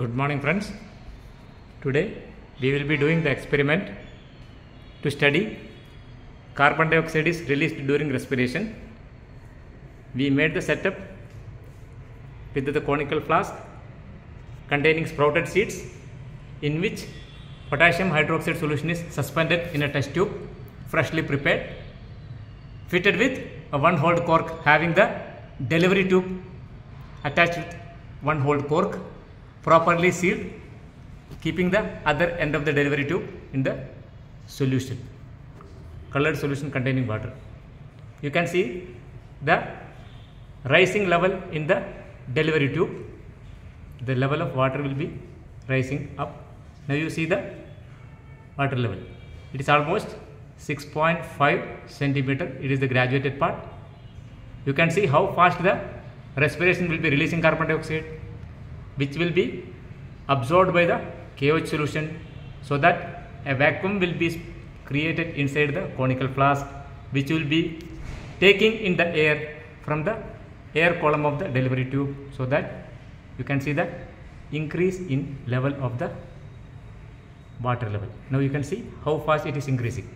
Good morning, friends. Today we will be doing the experiment to study carbon dioxide is released during respiration. We made the setup with the conical flask containing sprouted seeds in which potassium hydroxide solution is suspended in a test tube freshly prepared fitted with a one hole cork having the delivery tube attached with one hole cork properly sealed keeping the other end of the delivery tube in the solution colored solution containing water. You can see the rising level in the delivery tube. The level of water will be rising up. Now you see the water level. It is almost 6.5 centimeter. It is the graduated part. You can see how fast the respiration will be releasing carbon dioxide which will be absorbed by the KOH solution so that a vacuum will be created inside the conical flask which will be taking in the air from the air column of the delivery tube so that you can see the increase in level of the water level. Now you can see how fast it is increasing.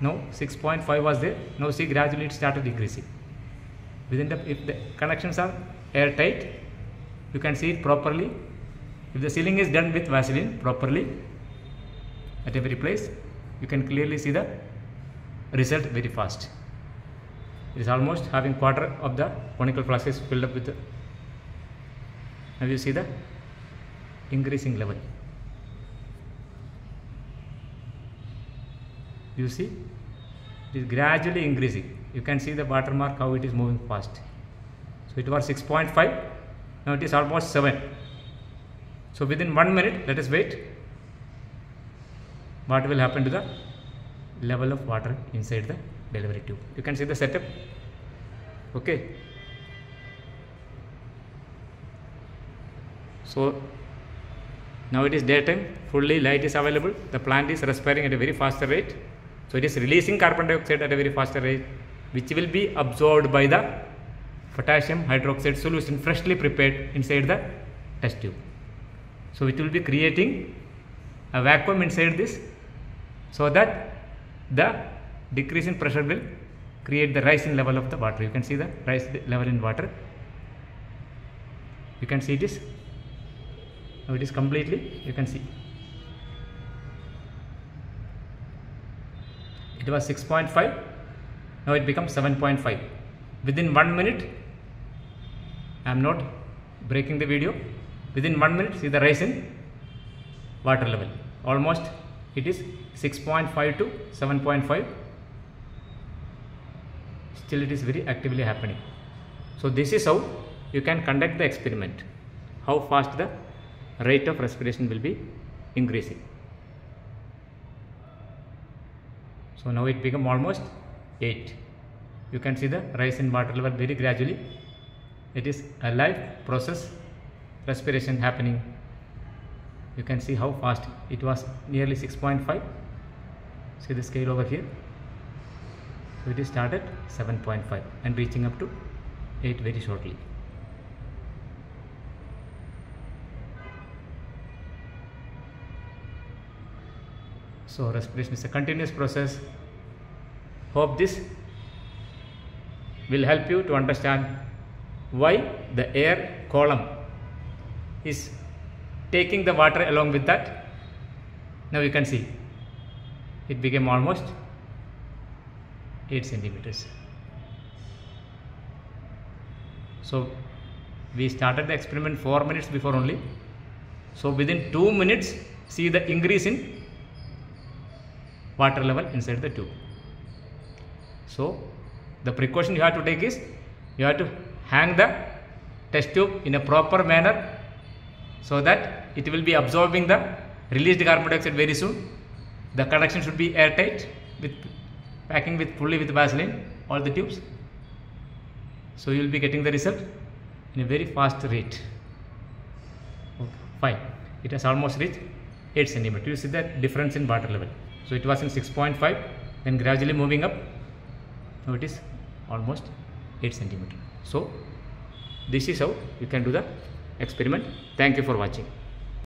Now 6.5 was there. Now see gradually it started decreasing. Within the if the connections are airtight you can see it properly. If the sealing is done with vaseline properly at every place you can clearly see the result very fast. It is almost having quarter of the conical flask is filled up with the now you see the increasing level. You see it is gradually increasing. You can see the watermark how it is moving fast. So it was 6.5 now it is almost 7 so within 1 minute let us wait. What will happen to the level of water inside the delivery tube? You can see the setup. Okay. So now it is daytime. Fully light is available. The plant is respiring at a very faster rate. So it is releasing carbon dioxide at a very faster rate which will be absorbed by the potassium hydroxide solution freshly prepared inside the test tube. So it will be creating a vacuum inside this so that the decrease in pressure will create the rise in level of the water. You can see the rise level in water. You can see this now it is completely you can see. It was 6.5 now it becomes 7.5 within 1 minute I am not breaking the video. Within 1 minute see the rise in water level. Almost it is 6.5 to 7.5 still it is very actively happening. So this is how you can conduct the experiment. How fast the rate of respiration will be increasing. So now it become almost 8 you can see the rise in water level very gradually it is a live process respiration happening. You can see how fast it was nearly 6.5 see the scale over here? So it is started 7.5 and reaching up to 8 very shortly. So respiration is a continuous process. Hope this will help you to understand why? The air column is taking the water along with that. Now you can see. It became almost 8 centimeters. So we started the experiment 4 minutes before only. So within 2 minutes see the increase in water level inside the tube. So the precaution you have to take is you have to hang the test tube in a proper manner so that it will be absorbing the released carbon dioxide very soon. The connection should be airtight with packing with fully with vaseline all the tubes. So you will be getting the result in a very fast rate. Okay, fine. It has almost reached 8 centimeter you see the difference in water level. So it was in 6.5 then gradually moving up. Now it is almost 8 centimeter so this is how you can do the experiment. Thank you for watching.